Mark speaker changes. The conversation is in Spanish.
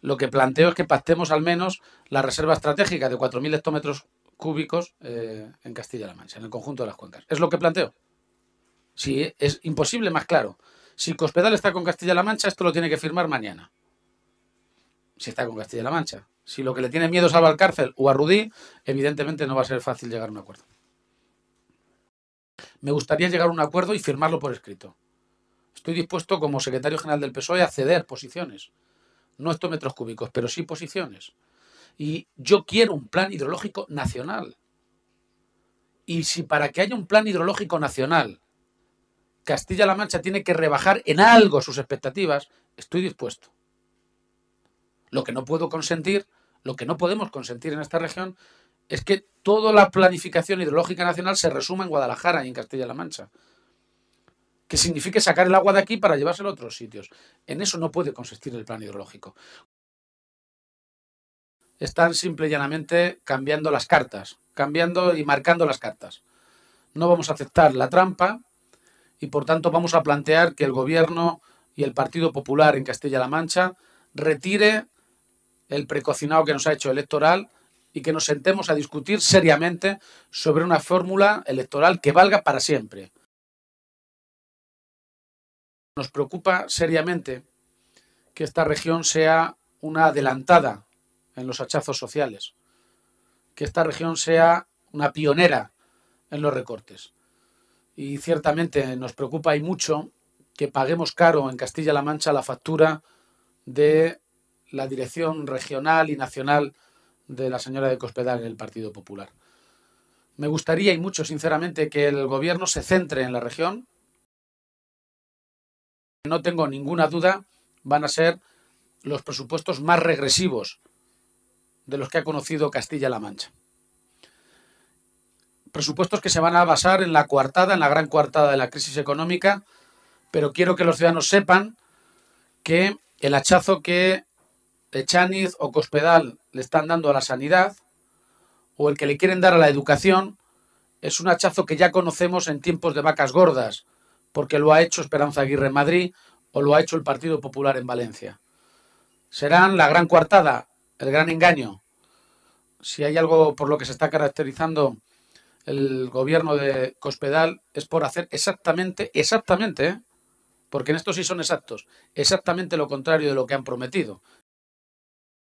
Speaker 1: Lo que planteo es que pactemos al menos la reserva estratégica de 4.000 hectómetros cúbicos eh, en Castilla-La Mancha, en el conjunto de las cuencas. Es lo que planteo. Si es imposible más claro. Si Cospedal está con Castilla-La Mancha, esto lo tiene que firmar mañana. Si está con Castilla-La Mancha. Si lo que le tiene miedo es a Valcárcel o a Rudí, evidentemente no va a ser fácil llegar a un acuerdo. Me gustaría llegar a un acuerdo y firmarlo por escrito. Estoy dispuesto, como secretario general del PSOE, a ceder posiciones. No hectómetros cúbicos, pero sí posiciones. Y yo quiero un plan hidrológico nacional. Y si para que haya un plan hidrológico nacional Castilla-La Mancha tiene que rebajar en algo sus expectativas, estoy dispuesto. Lo que no puedo consentir, lo que no podemos consentir en esta región, es que toda la planificación hidrológica nacional se resuma en Guadalajara y en Castilla-La Mancha. Que signifique sacar el agua de aquí para llevárselo a otros sitios. En eso no puede consistir el plan hidrológico. Están simple y llanamente cambiando las cartas, cambiando y marcando las cartas. No vamos a aceptar la trampa, y por tanto vamos a plantear que el Gobierno y el Partido Popular en Castilla-La Mancha retire el precocinado que nos ha hecho electoral y que nos sentemos a discutir seriamente sobre una fórmula electoral que valga para siempre. Nos preocupa seriamente que esta región sea una adelantada en los hachazos sociales, que esta región sea una pionera en los recortes y ciertamente nos preocupa y mucho que paguemos caro en Castilla-La Mancha la factura de la dirección regional y nacional de la señora de Cospedal en el Partido Popular. Me gustaría y mucho, sinceramente, que el gobierno se centre en la región. No tengo ninguna duda, van a ser los presupuestos más regresivos de los que ha conocido Castilla-La Mancha. Presupuestos que se van a basar en la coartada, en la gran coartada de la crisis económica, pero quiero que los ciudadanos sepan que el hachazo que Echaniz o Cospedal le están dando a la sanidad o el que le quieren dar a la educación es un hachazo que ya conocemos en tiempos de vacas gordas, porque lo ha hecho Esperanza Aguirre en Madrid o lo ha hecho el Partido Popular en Valencia. Serán la gran coartada, el gran engaño. Si hay algo por lo que se está caracterizando el gobierno de Cospedal es por hacer exactamente, exactamente, ¿eh? porque en esto sí son exactos, exactamente lo contrario de lo que han prometido.